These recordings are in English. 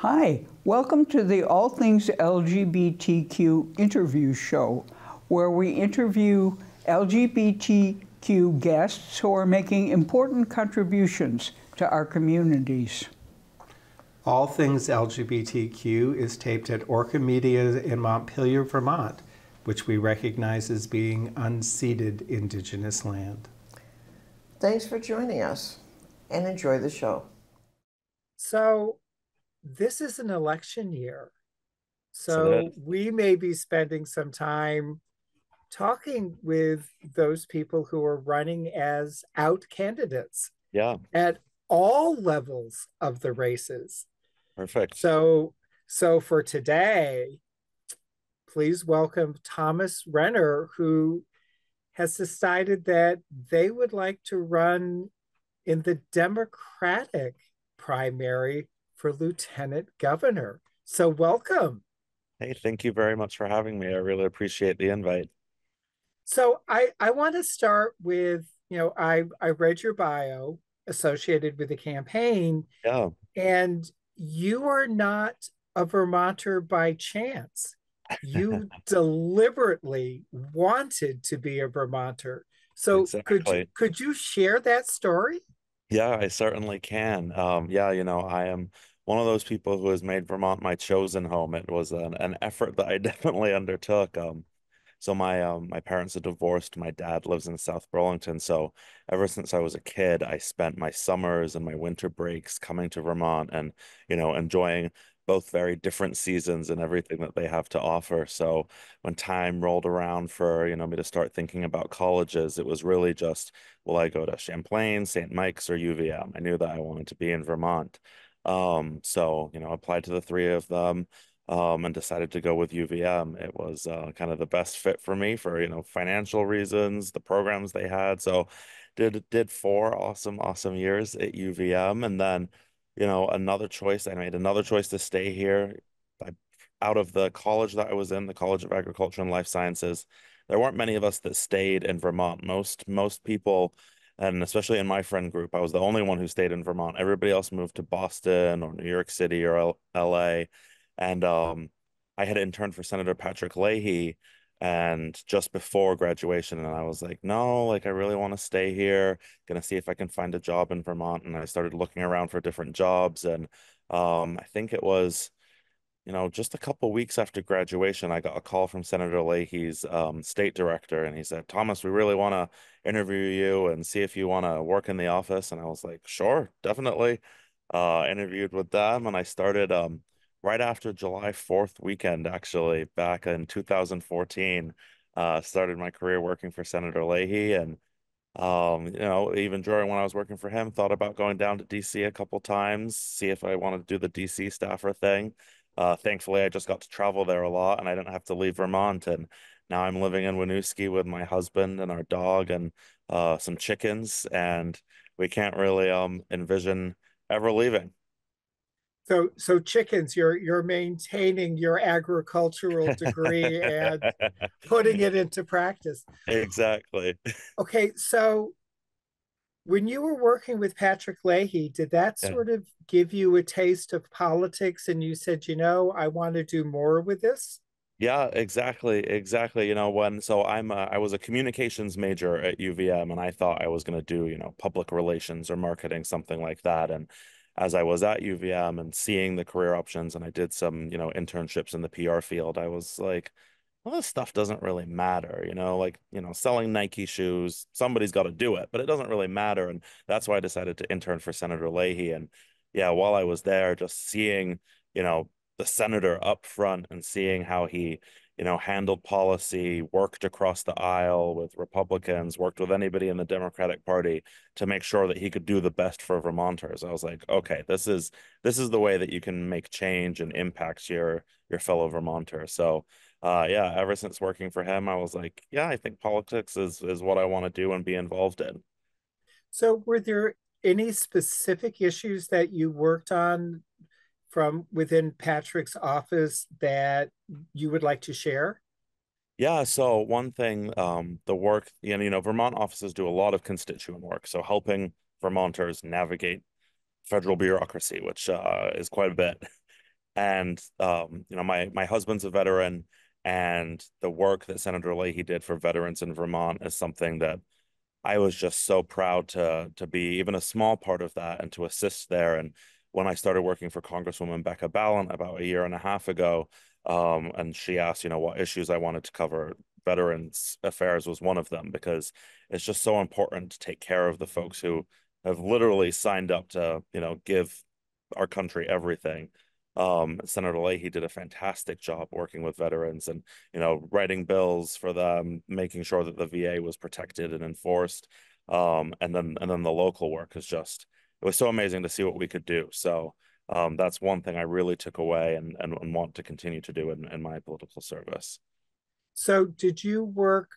Hi, welcome to the All Things LGBTQ interview show, where we interview LGBTQ guests who are making important contributions to our communities. All Things LGBTQ is taped at Orca Media in Montpelier, Vermont, which we recognize as being unceded Indigenous land. Thanks for joining us and enjoy the show. So, this is an election year. So, we may be spending some time talking with those people who are running as out candidates. Yeah. At all levels of the races. Perfect. So, so for today, please welcome Thomas Renner, who has decided that they would like to run in the Democratic primary for lieutenant governor. So, welcome. Hey, thank you very much for having me. I really appreciate the invite. So, I, I want to start with you know, I, I read your bio associated with the campaign. Yeah. And you are not a Vermonter by chance. You deliberately wanted to be a Vermonter. So exactly. could you, could you share that story? Yeah, I certainly can. Um, yeah, you know, I am one of those people who has made Vermont my chosen home. It was an, an effort that I definitely undertook. Um, so my um my parents are divorced. My dad lives in South Burlington. So ever since I was a kid, I spent my summers and my winter breaks coming to Vermont and, you know, enjoying both very different seasons and everything that they have to offer. So when time rolled around for, you know, me to start thinking about colleges, it was really just, will I go to Champlain, St. Mike's, or UVM? I knew that I wanted to be in Vermont. Um, so, you know, applied to the three of them. Um, and decided to go with UVM. It was uh, kind of the best fit for me for you know financial reasons, the programs they had. So did did four awesome awesome years at UVM, and then you know, another choice. I made another choice to stay here. I, out of the college that I was in, the College of Agriculture and Life Sciences, there weren't many of us that stayed in Vermont. Most most people, and especially in my friend group, I was the only one who stayed in Vermont. Everybody else moved to Boston or New York City or L- L.A. And um, I had interned for Senator Patrick Leahy and just before graduation and i was like no like i really want to stay here gonna see if i can find a job in vermont and i started looking around for different jobs and um, i think it was you know just a couple weeks after graduation i got a call from senator leahy's um, state director and he said thomas we really want to interview you and see if you want to work in the office and i was like sure definitely uh, interviewed with them and i started um, right after July 4th weekend, actually, back in 2014, uh, started my career working for Senator Leahy. And, um, you know, even during when I was working for him, thought about going down to DC a couple times, see if I wanted to do the DC staffer thing. Uh, thankfully, I just got to travel there a lot and I didn't have to leave Vermont. And now I'm living in Winooski with my husband and our dog and uh, some chickens. And we can't really um, envision ever leaving. So, so chickens, you're you're maintaining your agricultural degree and putting it into practice. Exactly. Okay, so when you were working with Patrick Leahy, did that sort of give you a taste of politics, and you said, you know, I want to do more with this? Yeah, exactly, exactly. You know, when so I'm a, I was a communications major at UVM, and I thought I was going to do you know public relations or marketing, something like that, and as I was at UVM and seeing the career options and I did some, you know, internships in the PR field, I was like, well, this stuff doesn't really matter, you know, like, you know, selling Nike shoes, somebody's got to do it, but it doesn't really matter. And that's why I decided to intern for Senator Leahy. And yeah, while I was there, just seeing, you know, the senator up front and seeing how he you know, handled policy, worked across the aisle with Republicans, worked with anybody in the Democratic Party to make sure that he could do the best for Vermonters. I was like, okay, this is this is the way that you can make change and impact your your fellow Vermonter. So uh, yeah, ever since working for him, I was like, yeah, I think politics is is what I want to do and be involved in. So were there any specific issues that you worked on from within Patrick's office that you would like to share? Yeah, so one thing, um, the work, you know, you know, Vermont offices do a lot of constituent work. So helping Vermonters navigate federal bureaucracy, which uh, is quite a bit. And um, you know, my my husband's a veteran, and the work that Senator Leahy did for veterans in Vermont is something that I was just so proud to to be even a small part of that and to assist there. And when I started working for Congresswoman Becca Balint about a year and a half ago, um, and she asked, you know, what issues I wanted to cover, Veterans Affairs was one of them because it's just so important to take care of the folks who have literally signed up to, you know, give our country everything. Um, Senator Leahy did a fantastic job working with veterans and, you know, writing bills for them, making sure that the VA was protected and enforced. Um, and then and then the local work is just it was so amazing to see what we could do. So um, that's one thing I really took away and, and, and want to continue to do in, in my political service. So, did you work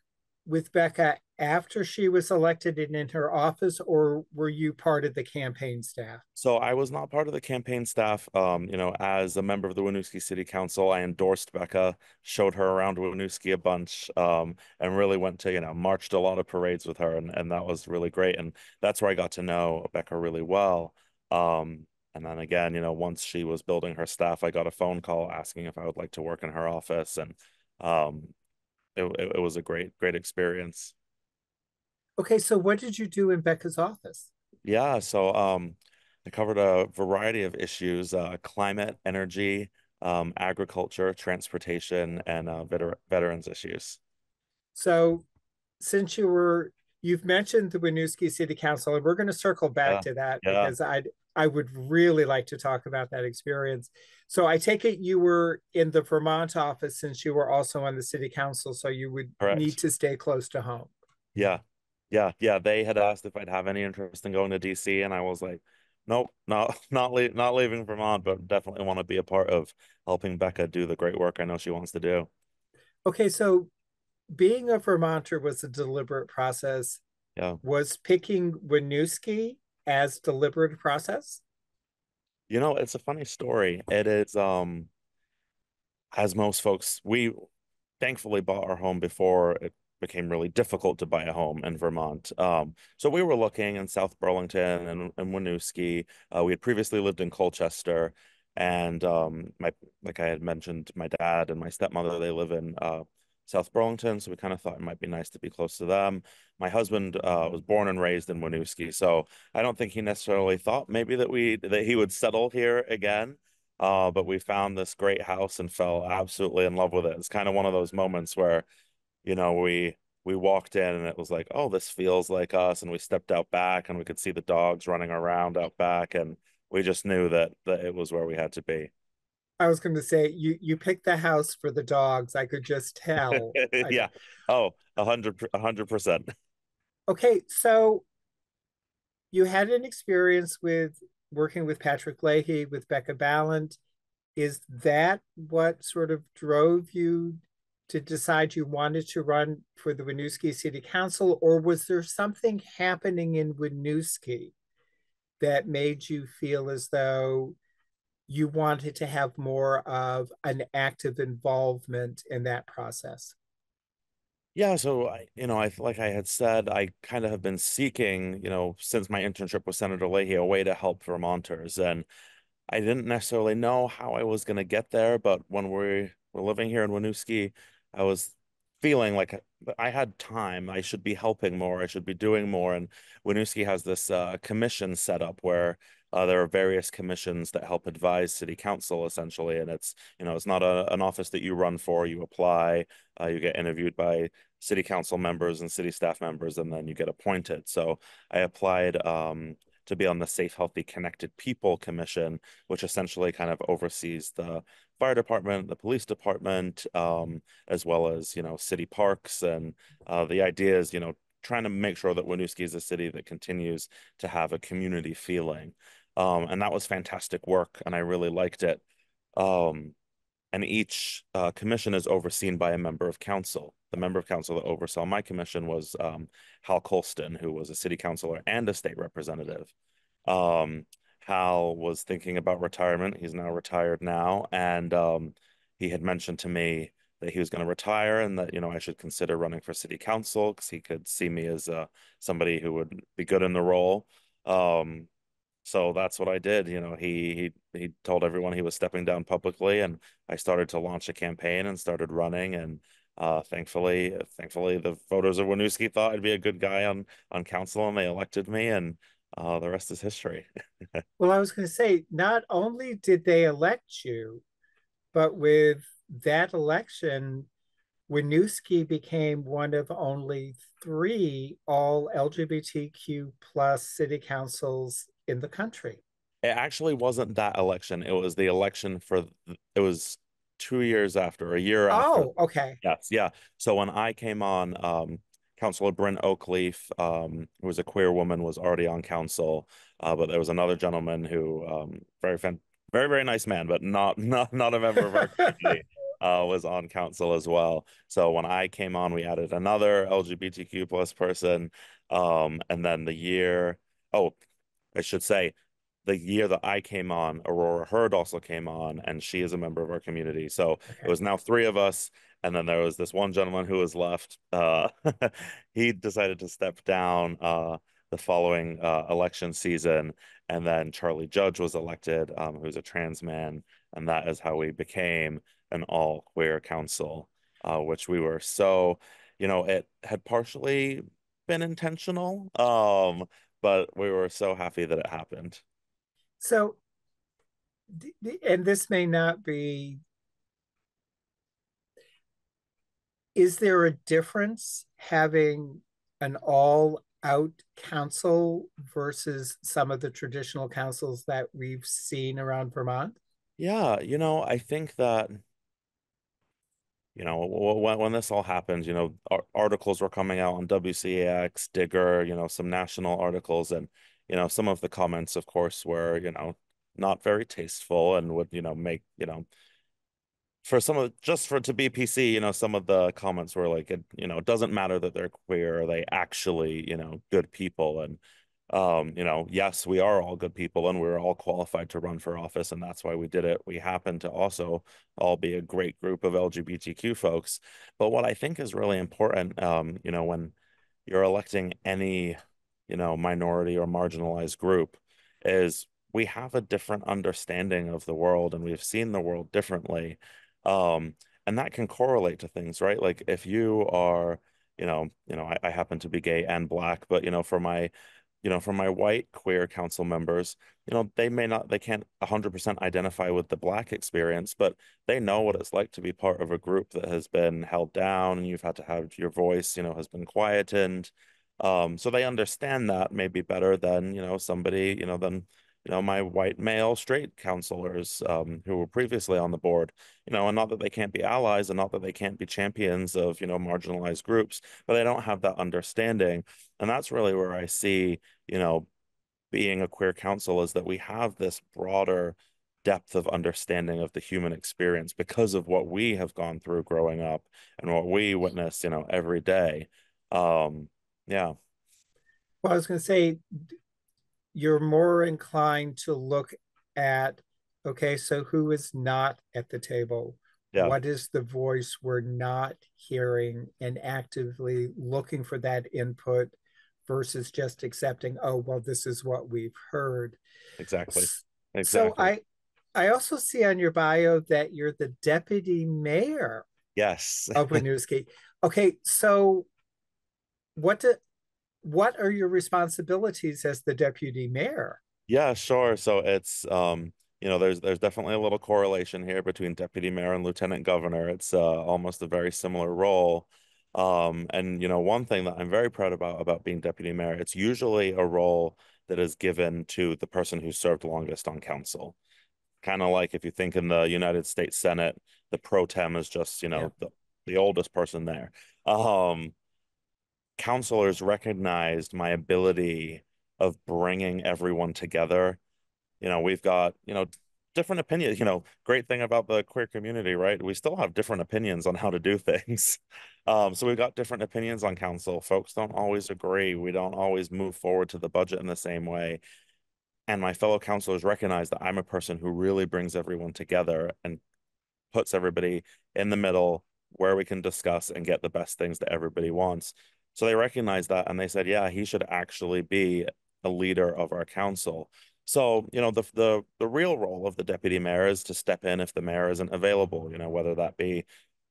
with Becca after she was elected and in her office, or were you part of the campaign staff? So I was not part of the campaign staff. Um, you know, as a member of the Winooski City Council, I endorsed Becca, showed her around Winooski a bunch, um, and really went to, you know, marched a lot of parades with her, and, and that was really great. And that's where I got to know Becca really well. Um, and then again, you know, once she was building her staff, I got a phone call asking if I would like to work in her office, and um, it, it, was a great, great experience. Okay, so what did you do in Becca's office? Yeah, so um, I covered a variety of issues: uh, climate, energy, um, agriculture, transportation, and uh, veter veterans issues. So, since you were you've mentioned the Winooski City Council, and we're going to circle back Yeah, to that yeah. because I I would really like to talk about that experience. So I take it you were in the Vermont office since you were also on the city council, so you would Correct. need to stay close to home. Yeah, yeah, yeah. They had asked if I'd have any interest in going to DC, and I was like, nope, not not leave, not leaving Vermont, but definitely want to be a part of helping Becca do the great work I know she wants to do. Okay, so being a Vermonter was a deliberate process. Yeah. Was picking Winooski as deliberate process? You know, it's a funny story. It is, um, as most folks, we thankfully bought our home before it became really difficult to buy a home in Vermont. Um, so we were looking in South Burlington and, and Winooski. Uh, we had previously lived in Colchester, and um, my like I had mentioned, my dad and my stepmother they live in uh, South Burlington, so we kind of thought it might be nice to be close to them. My husband uh, was born and raised in Winooski, so I don't think he necessarily thought maybe that we that he would settle here again. Uh, but we found this great house and fell absolutely in love with it. It's kind of one of those moments where, you know, we we walked in and it was like, oh, this feels like us, and we stepped out back and we could see the dogs running around out back, and we just knew that that it was where we had to be. I was going to say you you picked the house for the dogs. I could just tell. Yeah. Oh, a hundred, a hundred percent. Okay, so you had an experience with working with Patrick Leahy, with Becca Balint. Is that what sort of drove you to decide you wanted to run for the Winooski City Council, or was there something happening in Winooski that made you feel as though you wanted to have more of an active involvement in that process? Yeah, so I, you know, I like I had said, I kind of have been seeking, you know, since my internship with Senator Leahy, a way to help Vermonters, and I didn't necessarily know how I was going to get there, but when we were living here in Winooski, I was feeling like I had time. I should be helping more. I should be doing more. And Winooski has this uh, commission set up where uh, there are various commissions that help advise city council essentially. And it's, you know, it's not a, an office that you run for. You apply, uh, you get interviewed by city council members and city staff members, and then you get appointed. So I applied um, to be on the Safe, Healthy, Connected People Commission, which essentially kind of oversees the fire department, the police department, um, as well as you know city parks. And uh, the idea is, you know, trying to make sure that Winooski is a city that continues to have a community feeling. Um, and that was fantastic work, and I really liked it. Um, and each uh, commission is overseen by a member of council. The member of council that oversaw my commission was um, Hal Colston, who was a city councilor and a state representative. Um, Hal was thinking about retirement. He's now retired now, and um, he had mentioned to me that he was going to retire and that you know I should consider running for city council because he could see me as uh, somebody who would be good in the role. Um, so that's what I did. You know, he he he told everyone he was stepping down publicly, and I started to launch a campaign and started running. And uh, thankfully, thankfully, the voters of Winooski thought I'd be a good guy on on council, and they elected me. And uh, the rest is history. well, I was going to say, not only did they elect you, but with that election, Winooski became one of only three all LGBTQ plus city councils in the country. It actually wasn't that election. It was the election for it was two years after, a year after. Oh, okay. Yes, yeah. So when I came on, um, Councilor Bryn Oakleaf, um, who was a queer woman, was already on council, uh, but there was another gentleman who, um, very fan, very very nice man, but not not not a member of our community uh, was on council as well. So when I came on, we added another LGBTQ plus person. Um, and then the year, oh, I should say, the year that I came on, Aurora Heard also came on, and she is a member of our community. So it was now three of us. And then there was this one gentleman who was left. Uh, he decided to step down uh, the following uh, election season. And then Charlie Judge was elected, um, who's a trans man. And that is how we became an all queer council, uh, which we were so, you know, it had partially been intentional, um, but we were so happy that it happened. So, and this may not be, is there a difference having an all out council versus some of the traditional councils that we've seen around Vermont? Yeah, you know, I think that you know, when, when this all happens, you know, articles were coming out on WCAX, Digger, you know, some national articles, and you know, some of the comments, of course, were you know not very tasteful and would you know make you know for some of just for to be PC, you know, some of the comments were like, it, you know, it doesn't matter that they're queer, are they actually, you know, good people? And um, you know, yes, we are all good people and we're all qualified to run for office, and that's why we did it. We happen to also all be a great group of LGBTQ folks. But what I think is really important, um, you know, when you're electing any, you know, minority or marginalized group, is we have a different understanding of the world and we've seen the world differently. Um, and that can correlate to things, right? Like if you are, you know, you know, I, I happen to be gay and black, but you know, for my you know, for my white queer council members, you know, they may not, they can't 100% identify with the Black experience, but they know what it's like to be part of a group that has been held down and you've had to have your voice, you know, has been quietened. Um, so they understand that maybe better than, you know, somebody, you know, than you know, my white male straight councilors um, who were previously on the board, you know, and not that they can't be allies and not that they can't be champions of, you know, marginalized groups, but they don't have that understanding. And that's really where I see, you know, being a queer council is that we have this broader depth of understanding of the human experience because of what we have gone through growing up and what we witness, you know, every day. Um, yeah. Well, I was going to say, you're more inclined to look at okay so who is not at the table? Yeah. what is the voice we're not hearing and actively looking for that input versus just accepting oh well this is what we've heard. Exactly. Exactly so i i also see on your bio that you're the deputy mayor yes. of winooski. Okay so what do, what are your responsibilities as the deputy mayor? Yeah, sure. So it's um, you know, there's there's definitely a little correlation here between deputy mayor and lieutenant governor. It's uh, almost a very similar role. Um, and you know, one thing that I'm very proud about about being deputy mayor, it's usually a role that is given to the person who served longest on council. Kind of like if you think in the United States Senate, the pro tem is just you know yeah. the the oldest person there. Um, councilors recognized my ability of bringing everyone together. You know, we've got, you know, different opinions. You know, great thing about the queer community, right? We still have different opinions on how to do things. Um, so we've got different opinions on council. Folks don't always agree. We don't always move forward to the budget in the same way. And my fellow councilors recognize that I'm a person who really brings everyone together and puts everybody in the middle where we can discuss and get the best things that everybody wants. So they recognized that and they said, yeah, he should actually be a leader of our council. So, you know, the the the real role of the deputy mayor is to step in if the mayor isn't available, you know, whether that be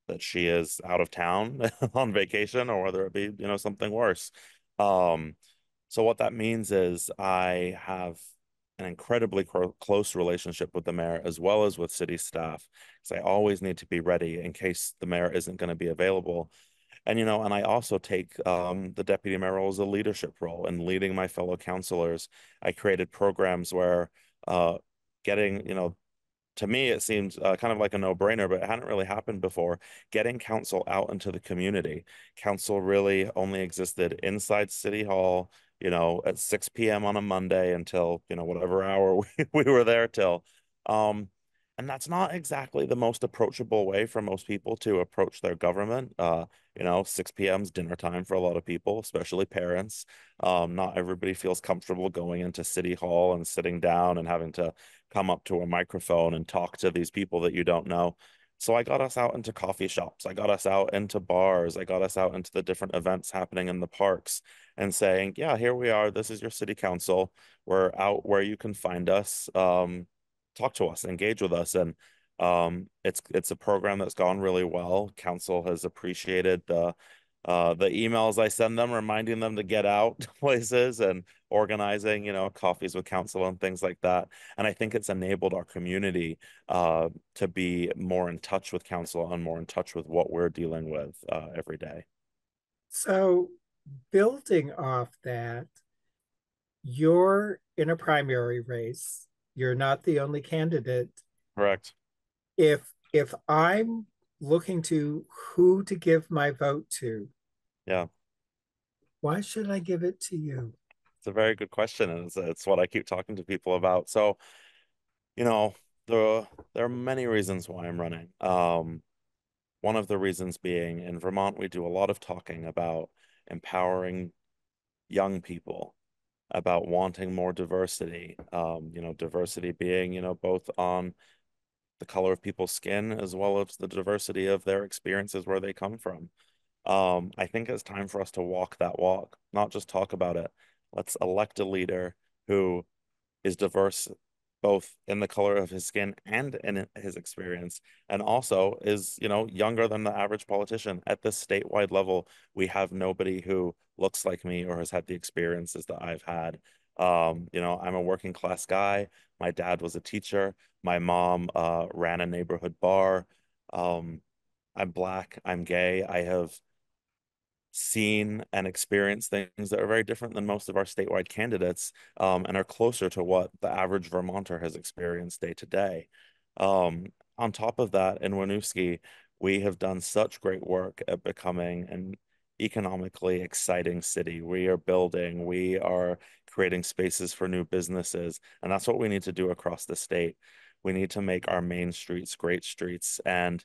that she is out of town on vacation or whether it be, you know, something worse. Um, so what that means is I have an incredibly close relationship with the mayor as well as with city staff because I always need to be ready in case the mayor isn't going to be available. And you know, and I also take um, the deputy mayor role as a leadership role and leading my fellow councilors. I created programs where uh, getting you know to me, it seems uh, kind of like a no-brainer, but it hadn't really happened before. Getting council out into the community. Council really only existed inside City Hall, you know, at 6 p.m. on a Monday until, you know, whatever hour we, we were there till. Um, and that's not exactly the most approachable way for most people to approach their government. Uh, you know, 6 p.m. is dinner time for a lot of people, especially parents. Um, not everybody feels comfortable going into City Hall and sitting down and having to come up to a microphone and talk to these people that you don't know. So I got us out into coffee shops. I got us out into bars. I got us out into the different events happening in the parks and saying, yeah, here we are. This is your city council. We're out where you can find us. Um, talk to us, engage with us. And um, it's it's a program that's gone really well. Council has appreciated the uh, the emails I send them, reminding them to get out to places and organizing, you know, coffees with council and things like that. And I think it's enabled our community uh, to be more in touch with council and more in touch with what we're dealing with uh, every day. So, building off that, you're in a primary race. You're not the only candidate. Correct. If if I'm looking to who to give my vote to. Yeah. Why should I give it to you? It's a very good question, and it's, it's what I keep talking to people about. So, you know, the there are many reasons why I'm running. Um, one of the reasons being in Vermont, we do a lot of talking about empowering young people, about wanting more diversity. Um, you know, diversity being, you know, both on the color of people's skin as well as the diversity of their experiences where they come from. Um, I think it's time for us to walk that walk, not just talk about it. Let's elect a leader who is diverse both in the color of his skin and in his experience and also is you know younger than the average politician at this statewide level we have nobody who looks like me or has had the experiences that i've had um, you know, I'm a working class guy. My dad was a teacher. My mom uh, ran a neighborhood bar. Um, I'm black. I'm gay. I have seen and experienced things that are very different than most of our statewide candidates um, and are closer to what the average Vermonter has experienced day to day. Um, on top of that, in Winooski, we have done such great work at becoming an economically exciting city. We are building, we are creating spaces for new businesses. And that's what we need to do across the state. We need to make our main streets great streets. And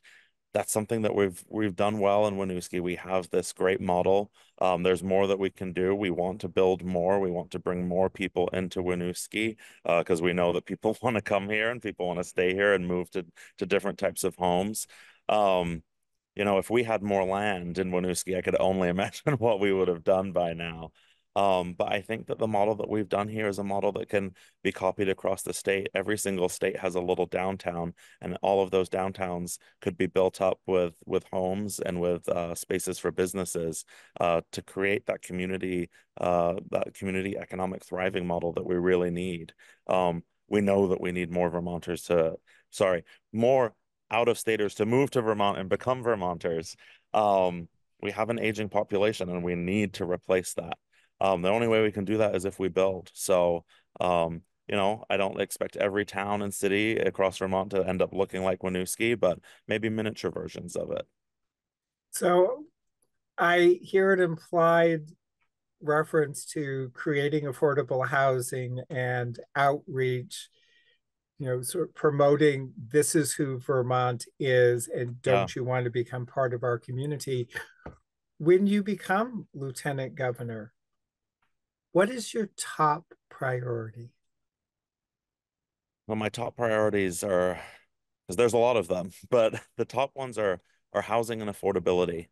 that's something that we've we've done well in Winooski. We have this great model. Um, there's more that we can do. We want to build more. We want to bring more people into Winooski because uh, we know that people want to come here and people want to stay here and move to to different types of homes. Um, you know, if we had more land in Winooski, I could only imagine what we would have done by now. Um, but I think that the model that we've done here is a model that can be copied across the state. Every single state has a little downtown, and all of those downtowns could be built up with with homes and with uh, spaces for businesses uh, to create that community uh, that community economic thriving model that we really need. Um, we know that we need more Vermonters to, sorry, more out of staters to move to Vermont and become Vermonters. Um, we have an aging population, and we need to replace that. Um, the only way we can do that is if we build. So, um, you know, I don't expect every town and city across Vermont to end up looking like Winooski, but maybe miniature versions of it. So I hear an implied reference to creating affordable housing and outreach, you know, sort of promoting this is who Vermont is, and don't yeah. you want to become part of our community? When you become lieutenant governor, what is your top priority? Well, my top priorities are because there's a lot of them, but the top ones are are housing and affordability.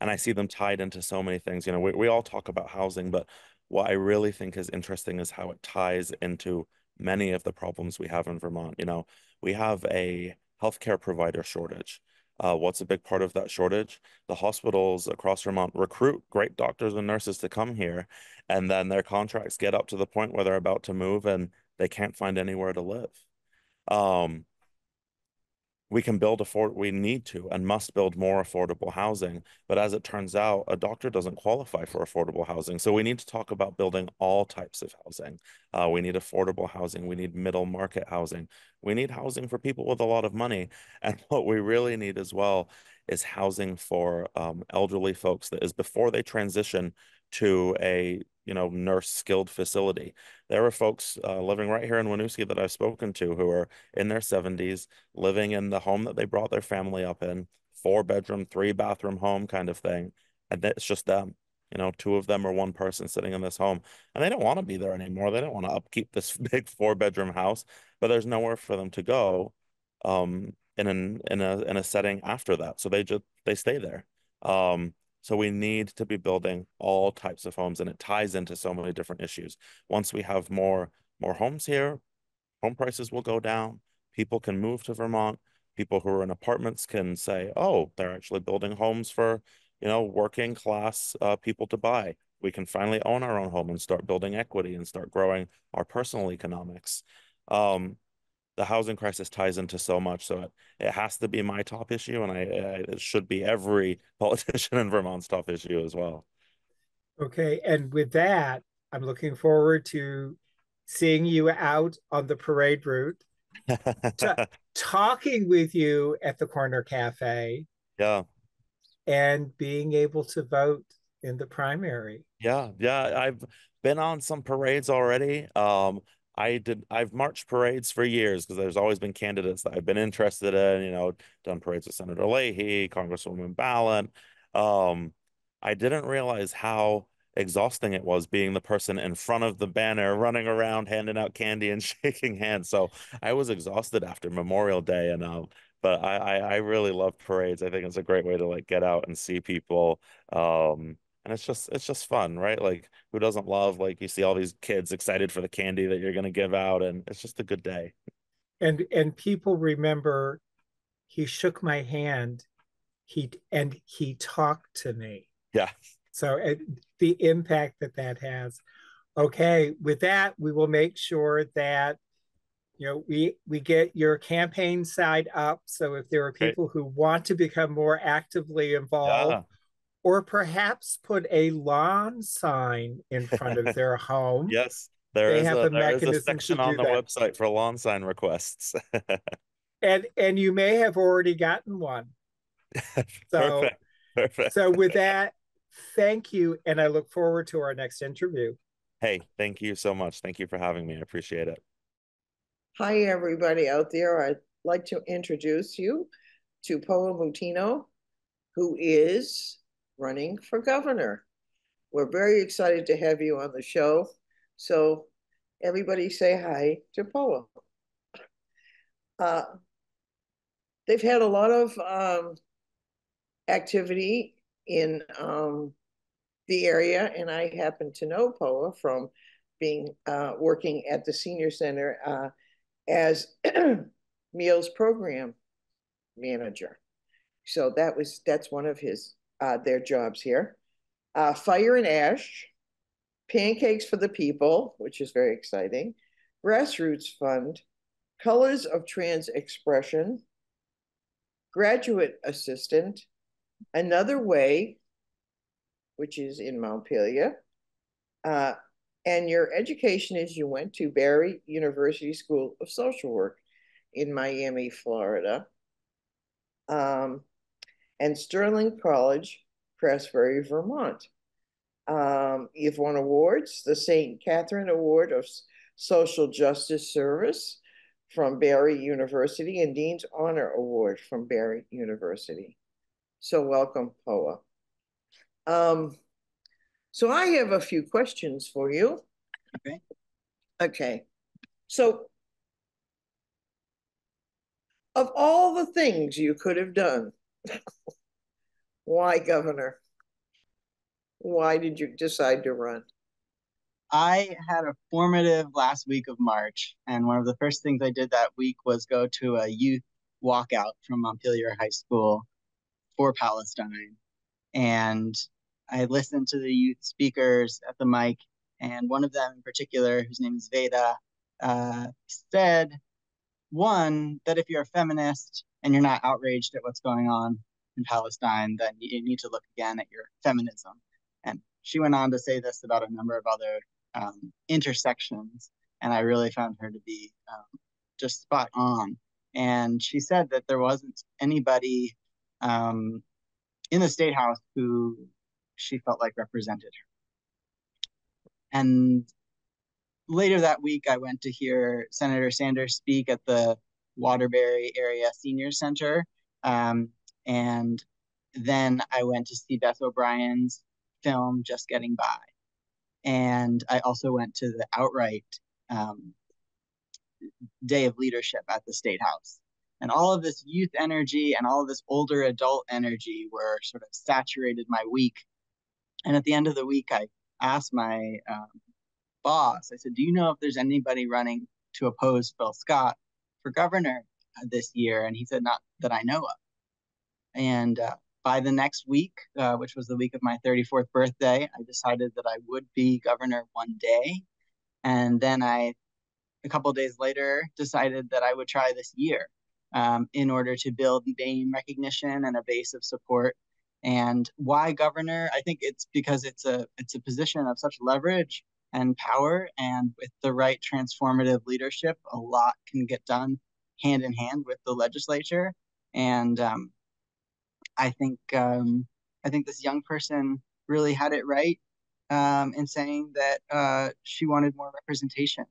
And I see them tied into so many things. You know, we, we all talk about housing, but what I really think is interesting is how it ties into many of the problems we have in Vermont. You know, we have a healthcare provider shortage. Uh, what's a big part of that shortage? The hospitals across Vermont recruit great doctors and nurses to come here, and then their contracts get up to the point where they're about to move and they can't find anywhere to live. Um, we can build afford we need to and must build more affordable housing. But as it turns out a doctor doesn't qualify for affordable housing. So we need to talk about building all types of housing. Uh, we need affordable housing. We need middle market housing. We need housing for people with a lot of money. And what we really need as well is housing for um, elderly folks that is before they transition to a you know nurse skilled facility. There are folks uh, living right here in Winooski that I've spoken to who are in their 70s living in the home that they brought their family up in four bedroom three bathroom home kind of thing. And it's just them you know two of them or one person sitting in this home. And they don't want to be there anymore. They don't want to upkeep this big four bedroom house but there's nowhere for them to go um in an in a in a setting after that. So they just they stay there. Um so we need to be building all types of homes and it ties into so many different issues. Once we have more more homes here, home prices will go down. People can move to Vermont. People who are in apartments can say, "Oh, they're actually building homes for, you know, working class uh, people to buy." We can finally own our own home and start building equity and start growing our personal economics. Um, the housing crisis ties into so much. So it, it has to be my top issue, and I, I, it should be every politician in Vermont's top issue as well. Okay, and with that, I'm looking forward to seeing you out on the parade route, talking with you at the corner cafe. Yeah. And being able to vote in the primary. Yeah, yeah. I've been on some parades already. Um, I did I've marched parades for years because there's always been candidates that I've been interested in, you know, done parades with Senator Leahy, Congresswoman Balint. Um, I didn't realize how exhausting it was being the person in front of the banner running around handing out candy and shaking hands. So I was exhausted after Memorial Day and um but I, I, I really love parades. I think it's a great way to like get out and see people. Um and it's just it's just fun right? Like who doesn't love like you see all these kids excited for the candy that you're going to give out and it's just a good day. And and people remember he shook my hand he and he talked to me. Yeah. So uh, the impact that that has. Okay with that we will make sure that you know we we get your campaign side up. So if there are people who want to become more actively involved yeah or perhaps put a lawn sign in front of their home. yes, there they is have a, a there is a section on the that. website for lawn sign requests. and and you may have already gotten one. So, Perfect. Perfect. so with that, thank you, and I look forward to our next interview. Hey, thank you so much. Thank you for having me. I appreciate it. Hi, everybody out there. I'd like to introduce you to Poa Mutino, who is running for governor. We're very excited to have you on the show. So everybody say hi to Poa. Uh, they've had a lot of um, activity in um, the area, and I happen to know Poa from being uh, working at the senior center uh, as meals program manager. So that was that's one of his uh, their jobs here. Uh, Fire and Ash, Pancakes for the People, which is very exciting, Grassroots Fund, Colors of Trans Expression, Graduate Assistant, Another Way, which is in Montpelier, uh, and your education is you went to Barry University School of Social Work in Miami, Florida. Um, and Sterling College, Craftsbury, Vermont. Um, you've won awards, the St. Catherine Award of Social Justice Service from Barry University and Dean's Honor Award from Barry University. So welcome, Poa. Um, so I have a few questions for you. Okay. Okay. So of all the things you could have done, Why, Governor? Why did you decide to run? I had a formative last week of March, and one of the first things I did that week was go to a youth walkout from Montpelier High School for Palestine. And I listened to the youth speakers at the mic, and one of them in particular, whose name is Veda, uh, said, one, that if you're a feminist and you're not outraged at what's going on in Palestine, then you need to look again at your feminism. And she went on to say this about a number of other um, intersections, and I really found her to be um, just spot on. And she said that there wasn't anybody um, in the state house who she felt like represented her. And later that week, I went to hear Senator Sanders speak at the Waterbury Area Senior Center. Um, and then I went to see Bess O'Brien's film, Just Getting By. And I also went to the Outright um, Day of Leadership at the State House. And all of this youth energy and all of this older adult energy were sort of saturated my week. And at the end of the week, I asked my um, boss, I said, Do you know if there's anybody running to oppose Phil Scott for governor this year? And he said, Not that I know of. And uh, by the next week, uh, which was the week of my 34th birthday, I decided that I would be governor one day. And then I, a couple days later, decided that I would try this year um, in order to build name recognition and a base of support. And why governor? I think it's because it's a it's a position of such leverage and power, and with the right transformative leadership, a lot can get done hand in hand with the legislature. And um, I think um, I think this young person really had it right um, in saying that uh, she wanted more representation,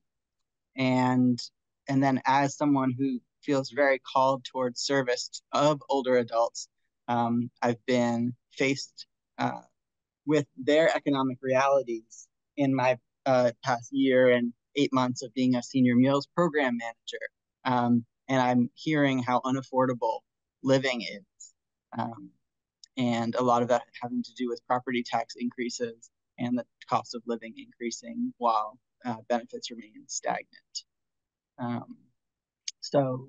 and and then as someone who feels very called towards service of older adults, um, I've been faced uh, with their economic realities in my uh, past year and eight months of being a senior meals program manager. Um, and I'm hearing how unaffordable living is. Um, and a lot of that having to do with property tax increases and the cost of living increasing while uh, benefits remain stagnant. Um, so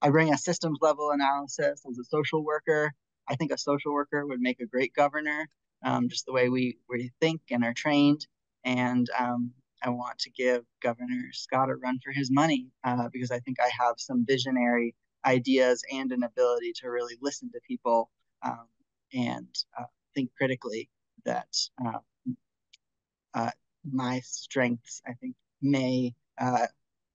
I bring a systems level analysis as a social worker. I think a social worker would make a great governor, um, just the way we, we think and are trained. And um, I want to give Governor Scott a run for his money uh, because I think I have some visionary ideas and an ability to really listen to people um, and uh, think critically that uh, uh my strengths, I think, may uh,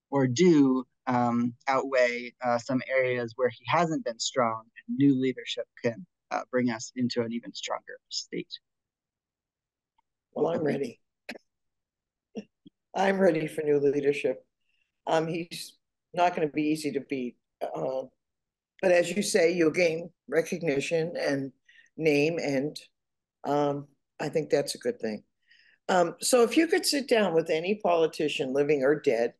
or do um, outweigh uh, some areas where he hasn't been strong, and new leadership can bring us into an even stronger state. Well, I'm ready. I'm ready for new leadership. Um, he's not going to be easy to beat. Uh, but as you say, you'll gain recognition and name, and um, I think that's a good thing. Um, so if you could sit down with any politician, living or dead,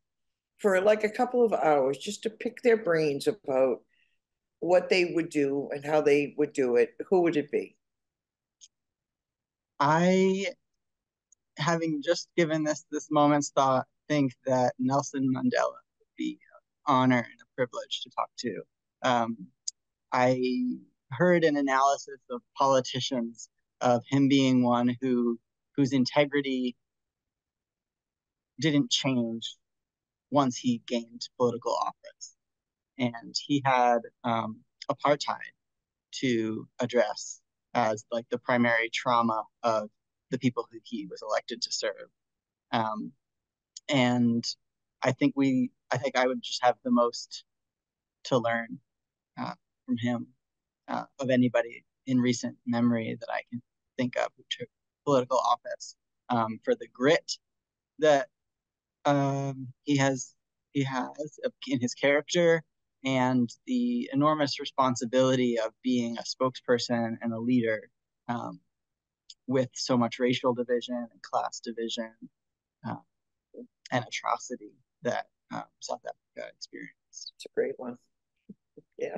for like a couple of hours just to pick their brains about what they would do and how they would do it, who would it be? I having just given this this moment's thought, think that Nelson Mandela would be an honor and a privilege to talk to. Um, I heard an analysis of politicians of him being one who whose integrity didn't change once he gained political office, and he had um, apartheid to address as like the primary trauma of the people who he was elected to serve. Um, and I think we, I think I would just have the most to learn uh, from him uh, of anybody in recent memory that I can think of who took political office um, for the grit that um, he has he has in his character and the enormous responsibility of being a spokesperson and a leader um, with so much racial division and class division uh, and atrocity that um, South Africa experienced. It's a great one. yeah.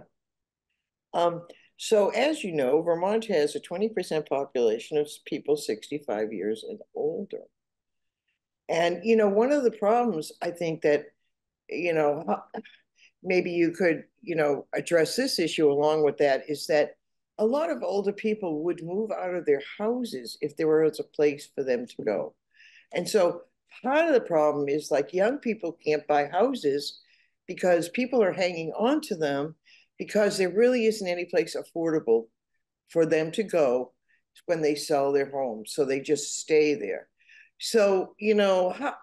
Um, so as you know, Vermont has a 20% population of people 65 years and older. And, you know, one of the problems I think that, you know, maybe you could, you know, address this issue along with that is that a lot of older people would move out of their houses if there was a place for them to go. And so part of the problem is like young people can't buy houses because people are hanging on to them because there really isn't any place affordable for them to go when they sell their homes. So they just stay there. So, you know, how,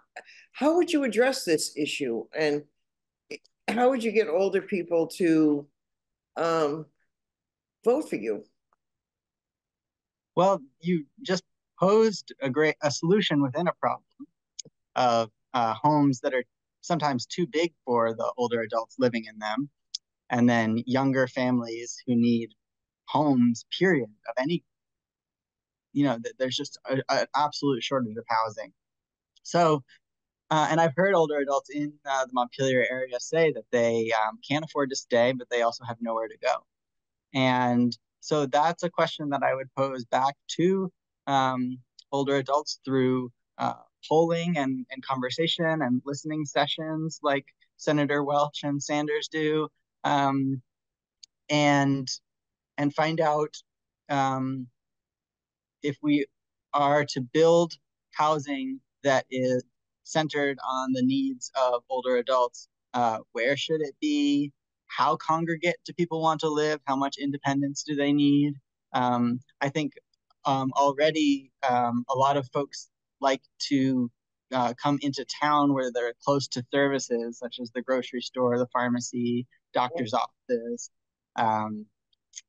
how would you address this issue? And how would you get older people to um, vote for you? Well, you just posed a great a solution within a problem of uh, homes that are sometimes too big for the older adults living in them, and then younger families who need homes. Period of any. You know, there's just an absolute shortage of housing. So, uh, and I've heard older adults in uh, the Montpelier area say that they um, can't afford to stay, but they also have nowhere to go. And so that's a question that I would pose back to um, older adults through uh, polling and, and conversation and listening sessions like Senator Welch and Sanders do, um, and and find out um, if we are to build housing that is centered on the needs of older adults. Uh, where should it be? How congregate do people want to live? How much independence do they need? Um, I think um, already um, a lot of folks like to uh, come into town where they're close to services such as the grocery store, the pharmacy, doctor's office. Um,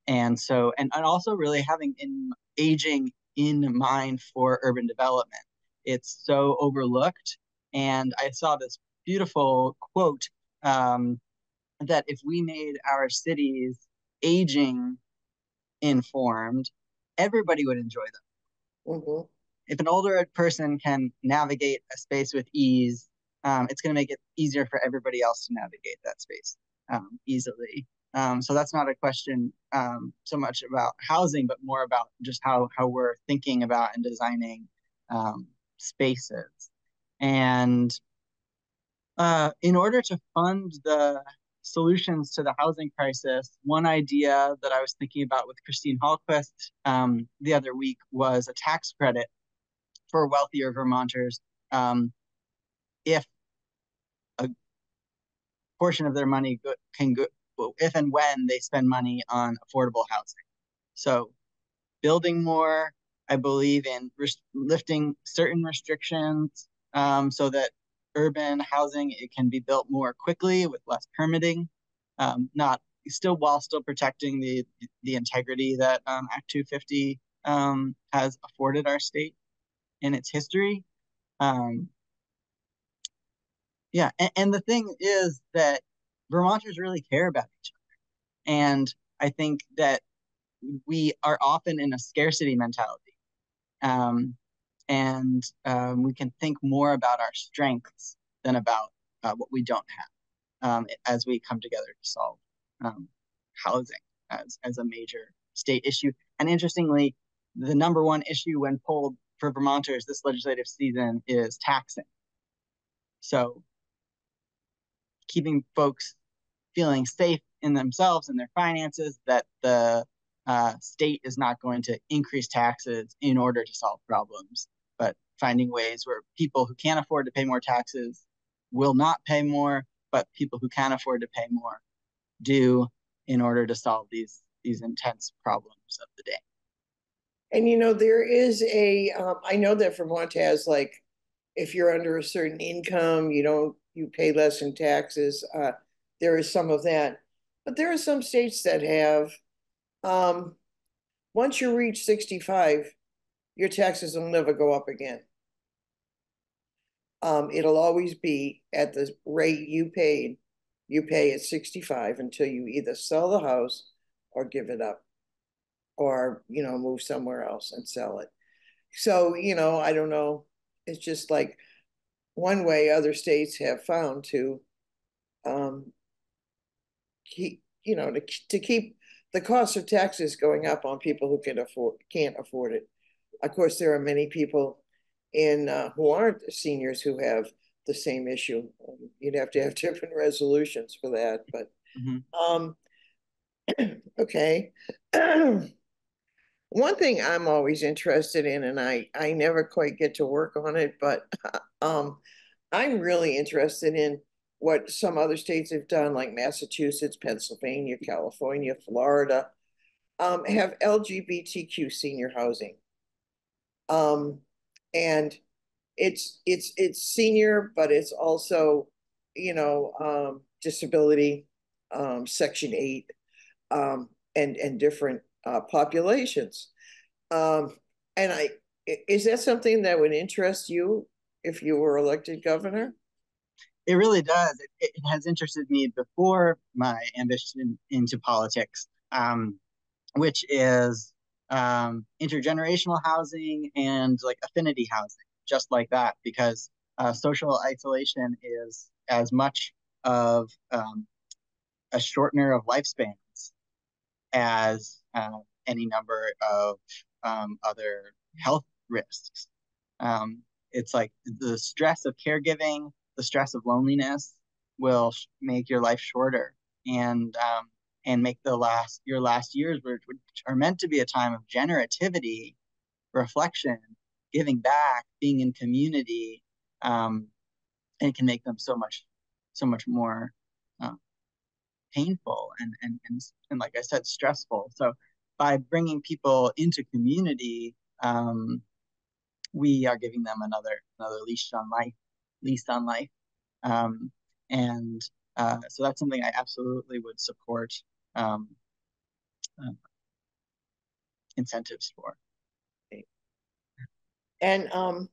and so, and, and also really having in aging in mind for urban development. It's so overlooked. And I saw this beautiful quote um, that if we made our cities aging informed, everybody would enjoy them. Mm-hmm. If an older person can navigate a space with ease, um, it's going to make it easier for everybody else to navigate that space um, easily. Um, so that's not a question um, so much about housing, but more about just how how we're thinking about and designing um, spaces. And uh, in order to fund the solutions to the housing crisis, one idea that I was thinking about with Christine Hallquist um, the other week was a tax credit for wealthier Vermonters um, if a portion of their money can go, if and when they spend money on affordable housing. So, building more, I believe in lifting certain restrictions um, so that urban housing it can be built more quickly with less permitting, um, not still while still protecting the the integrity that um, Act 250 um, has afforded our state in its history. Um, yeah, and, and the thing is that Vermonters really care about each other, and I think that we are often in a scarcity mentality. Um, and um, we can think more about our strengths than about uh, what we don't have um, as we come together to solve um, housing as, as a major state issue. And interestingly, the number one issue when polled for Vermonters this legislative season is taxing. So keeping folks feeling safe in themselves and their finances that the uh, state is not going to increase taxes in order to solve problems, but finding ways where people who can't afford to pay more taxes will not pay more, but people who can afford to pay more do in order to solve these these intense problems of the day. And you know, there is a. Um, I know that Vermont has like, if you're under a certain income, you don't you pay less in taxes. Uh, there is some of that, but there are some states that have um, once you reach 65, your taxes will never go up again. Um, it'll always be at the rate you paid. You pay at 65 until you either sell the house or give it up or, you know, move somewhere else and sell it. So, you know, I don't know. It's just like one way other states have found to um, keep, you know, to, to keep the cost of taxes going up on people who can afford can't afford it. Of course, there are many people in uh, who aren't seniors who have the same issue. Um, you'd have to have different resolutions for that, but Mhm. um, okay. One thing I'm always interested in, and I I never quite get to work on it, but um, I'm really interested in what some other states have done, like Massachusetts, Pennsylvania, California, Florida, um, have LGBTQ senior housing. Um, and it's it's it's senior, but it's also, you know, um, disability, um, section eight, um, and and different uh, populations. Um, and I is that something that would interest you if you were elected governor? It really does. It, it has interested me before my ambition into politics, um, which is um, intergenerational housing and like affinity housing, just like that, because uh, social isolation is as much of um, a shortener of lifespans as uh, any number of um, other health risks. Um, it's like the stress of caregiving, the stress of loneliness will make your life shorter and um, and make the last your last years which, which are meant to be a time of generativity reflection giving back being in community um, and it can make them so much so much more uh, painful and, and and and like i said stressful. So by bringing people into community um, we are giving them another another leash on life lease on life. Um, and uh, so that's something i absolutely would support um, uh, incentives for And um,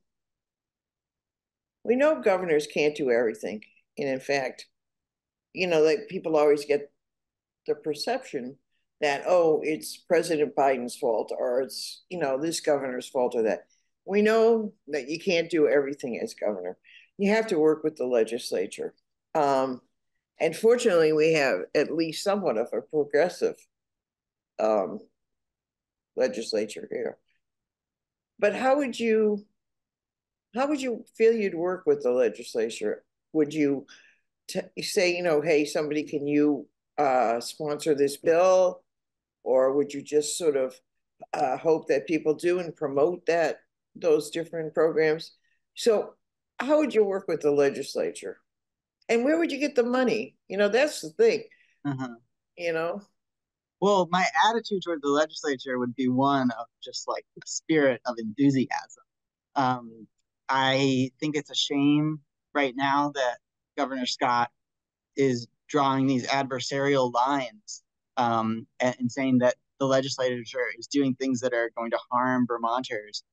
we know governors can't do everything. And in fact, you know, like people always get the perception that, oh, it's President Biden's fault or it's, you know, this governor's fault or that. We know that you can't do everything as governor. You have to work with the legislature. Um, and fortunately, we have at least somewhat of a progressive um, legislature here. But how would you, how would you feel you'd work with the legislature? Would you say, you know, hey, somebody, can you uh, sponsor this bill? Or would you just sort of uh, hope that people do and promote that, those different programs? So how would you work with the legislature? And where would you get the money? You know, that's the thing, uh-huh. you know? well my attitude toward the legislature would be one of just like a spirit of enthusiasm um, i think it's a shame right now that governor scott is drawing these adversarial lines um, and, and saying that the legislature is doing things that are going to harm vermonters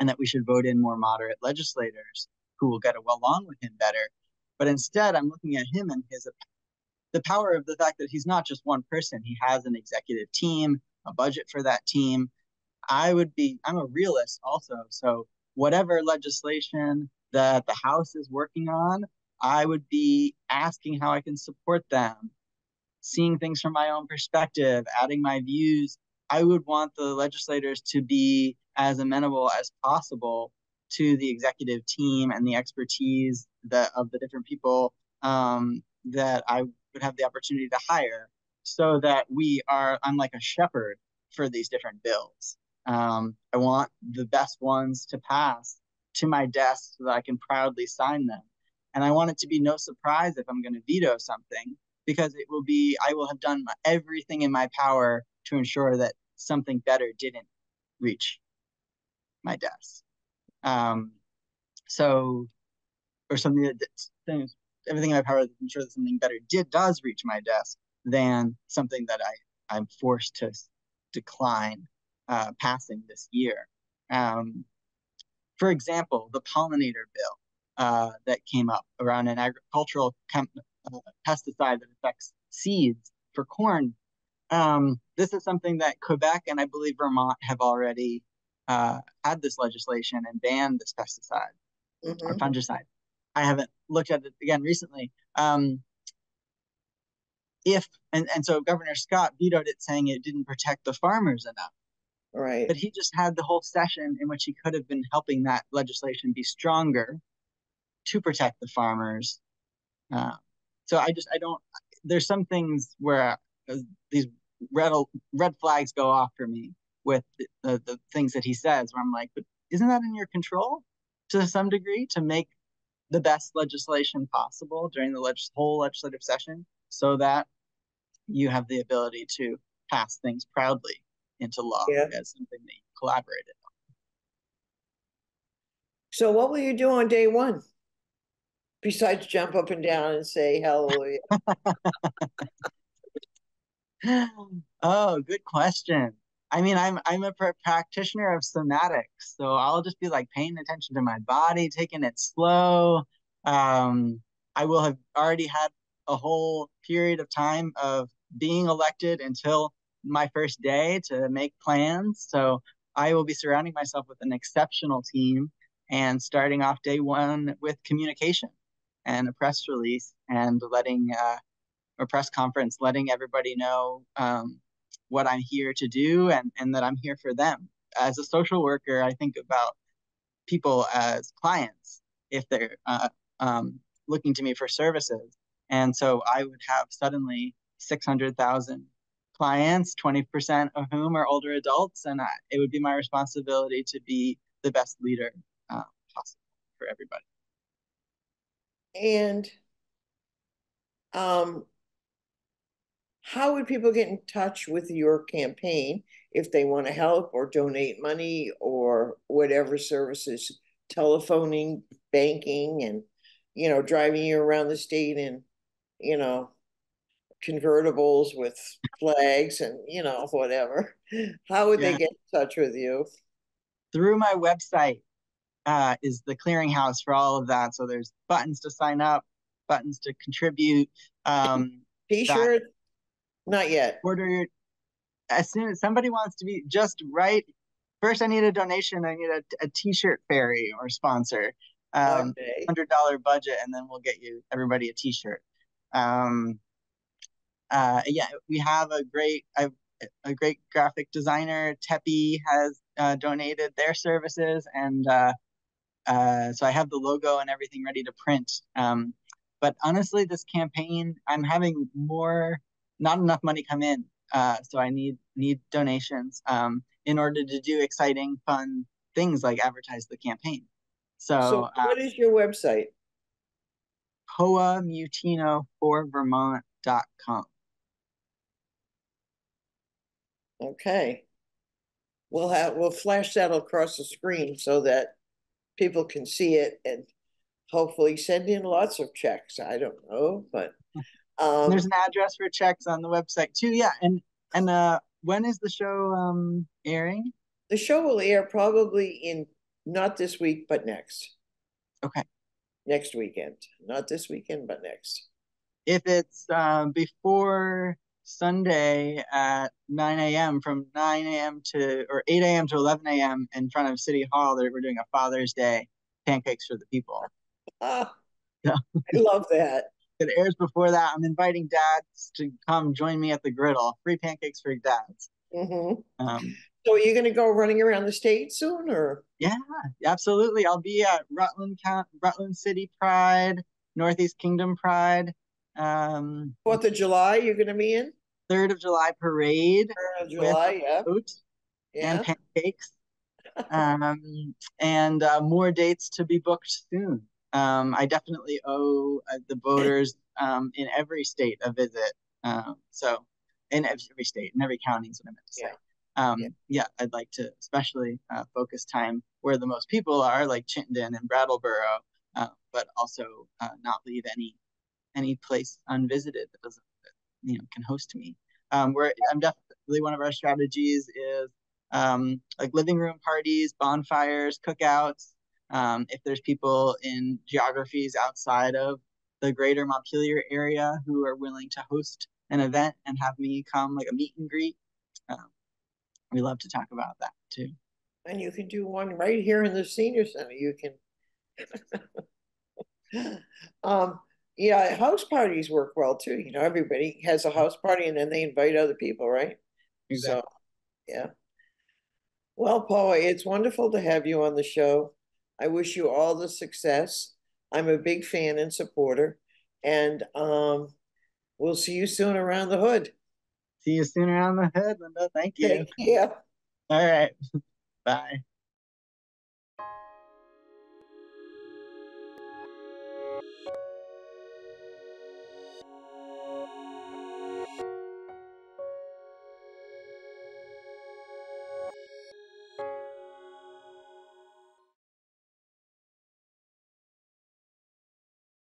and that we should vote in more moderate legislators who will get along with him better but instead i'm looking at him and his the power of the fact that he's not just one person. He has an executive team a budget for that team. I would be i'm a realist also. So whatever legislation that the house is working on i would be asking how i can support them. Seeing things from my own perspective adding my views. I would want the legislators to be as amenable as possible to the executive team and the expertise that of the different people um, that I would have the opportunity to hire so that we are i'm like a shepherd for these different bills. Um, i want the best ones to pass to my desk so that i can proudly sign them. And i want it to be no surprise if i'm going to veto something because it will be i will have done everything in my power to ensure that something better didn't reach my desk um, so or something that everything in my power to ensure that something better did does reach my desk than something that I I'm forced to decline uh, passing this year. Um, for example, the pollinator bill uh, that came up around an agricultural uh, pesticide that affects seeds for corn. Um, this is something that Quebec and I believe Vermont have already uh, had this legislation and banned this pesticide Mhm. or fungicide. I haven't looked at it again recently. Um, if and, and so Governor Scott vetoed it, saying it didn't protect the farmers enough. Right. But he just had the whole session in which he could have been helping that legislation be stronger to protect the farmers. Uh, so I just I don't. There's some things where uh, these red red flags go off for me with the, the, things that he says, where I'm like, but isn't that in your control to some degree to make the best legislation possible during the leg- whole legislative session so that you have the ability to pass things proudly into law Yeah. as something that you collaborated on. So what will you do on day one? Besides jump up and down and say hallelujah. oh, good question. I mean, I'm I'm a pr- practitioner of somatics, so I'll just be like paying attention to my body, taking it slow. Um, I will have already had a whole period of time of being elected until my first day to make plans. So I will be surrounding myself with an exceptional team and starting off day one with communication and a press release and letting uh, a press conference, letting everybody know um, what I'm here to do and, and that I'm here for them. As a social worker, I think about people as clients if they're uh, um, looking to me for services. And so I would have suddenly 600,000 clients, 20% of whom are older adults, and I, it would be my responsibility to be the best leader uh, possible for everybody. And um, how would people get in touch with your campaign if they want to help or donate money or whatever services, telephoning, banking, and you know, driving you around the state in, you know, convertibles with flags and you know whatever. How would Yeah. they get in touch with you? through my website uh, is the clearinghouse for all of that. So there's buttons to sign up, buttons to contribute. Um, T-shirt? Not yet. order your as soon as somebody wants to be just right. First, I need a donation. I need a, a t-shirt fairy or sponsor. Um, Okay. hundred dollar budget, and then we'll get you everybody a t-shirt. Um, uh, yeah, we have a great I've, a great graphic designer. Tepi has uh, donated their services, and uh, uh, so I have the logo and everything ready to print. Um, but honestly, this campaign, I'm having more, not enough money come in, uh, so I need need donations um, in order to do exciting, fun things like advertise the campaign. So, So uh, what is your website? poamutino for vermont.com. Okay. We'll have, we'll flash that across the screen so that people can see it and hopefully send in lots of checks. I don't know, but um, There's an address for checks on the website too. Yeah, and and uh, when is the show um airing? the show will air probably in, not this week, but next. Okay. Next weekend, not this weekend, but next. If it's um before Sunday at 9 a.m. from 9 a.m. to or 8 a.m. to 11 a.m. in front of City Hall, that we're doing a Father's Day pancakes for the people. Ah, Yeah. I love that. It airs before that, I'm inviting dads to come join me at the griddle. Free pancakes for dads. hmm Um, So are you gonna go running around the state soon or? Yeah, absolutely. I'll be at Rutland Count, Rutland City Pride, Northeast Kingdom Pride, um, Fourth of July, you're gonna be in? Third of July Parade, Third of July, yeah, yeah. and pancakes, um, and uh, more dates to be booked soon. Um, I definitely owe uh, the voters um, in every state a visit. Um, so, in every state, in every county is what I meant to say. Yeah. Um, Yeah. yeah, I'd like to especially uh, focus time where the most people are, like Chittenden and Brattleboro, uh, but also uh, not leave any any place unvisited that doesn't that, you know can host me. Um, where I'm definitely one of our strategies is um, like living room parties, bonfires, cookouts. Um, if there's people in geographies outside of the greater Montpelier area who are willing to host an event and have me come like a meet and greet, um, we love to talk about that too. And you can do one right here in the senior center. You can. um, yeah, house parties work well too. You know, everybody has a house party and then they invite other people, right? So, yeah. Well, Poa, it's wonderful to have you on the show. I wish you all the success. I'm a big fan and supporter, and um, we'll see you soon around the hood. See you soon around the hood, Linda. Thank you. Take care. All right. Bye.